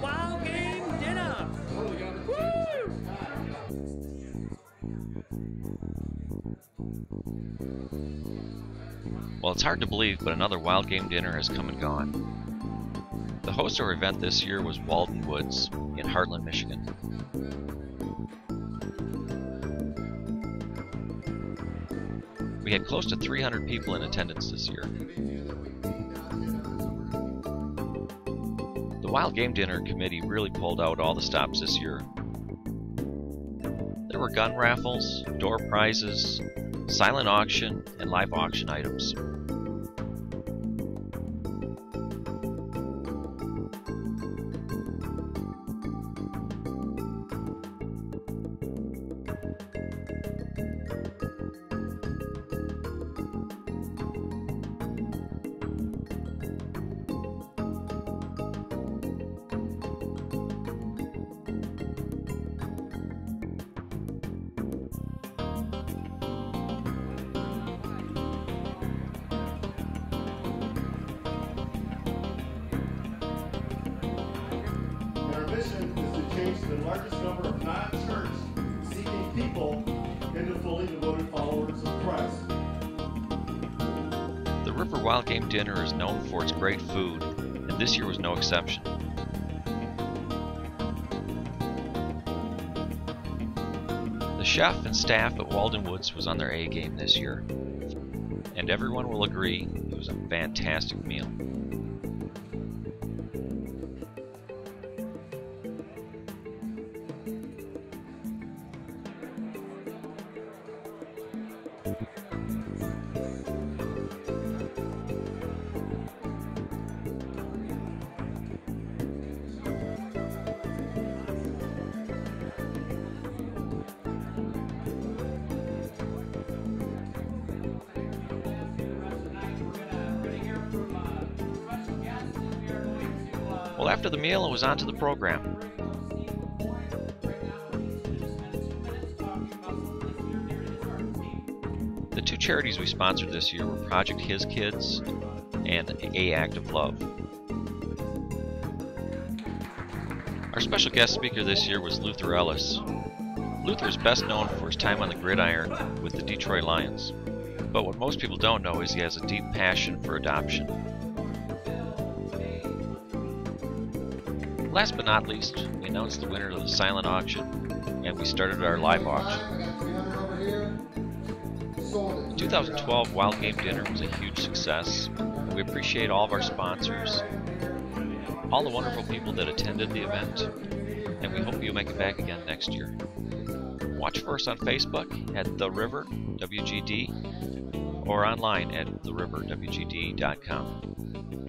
Wild Game Dinner! Well, it's hard to believe, but another Wild Game Dinner has come and gone. The host of our event this year was Walden Woods in Hartland, Michigan. We had close to 300 people in attendance this year. The Wild Game Dinner Committee really pulled out all the stops this year. There were gun raffles, door prizes, silent auction, and live auction items. The largest number of non-church seeking people into fully devoted followers of Christ. The River Wild Game Dinner is known for its great food, and this year was no exception. The chef and staff at Walden Woods was on their A game this year, and everyone will agree it was a fantastic meal. Well, after the meal, it was on to the program. The two charities we sponsored this year were Project His Kids and A Act of Love. Our special guest speaker this year was Luther Elliss. Luther is best known for his time on the gridiron with the Detroit Lions. But what most people don't know is he has a deep passion for adoption. Last but not least, we announced the winner of the silent auction, and we started our live auction. The 2012 Wild Game Dinner was a huge success, we appreciate all of our sponsors, all the wonderful people that attended the event, and we hope you'll make it back again next year. Watch for us on Facebook at The River WGD or online at theriverwgd.com.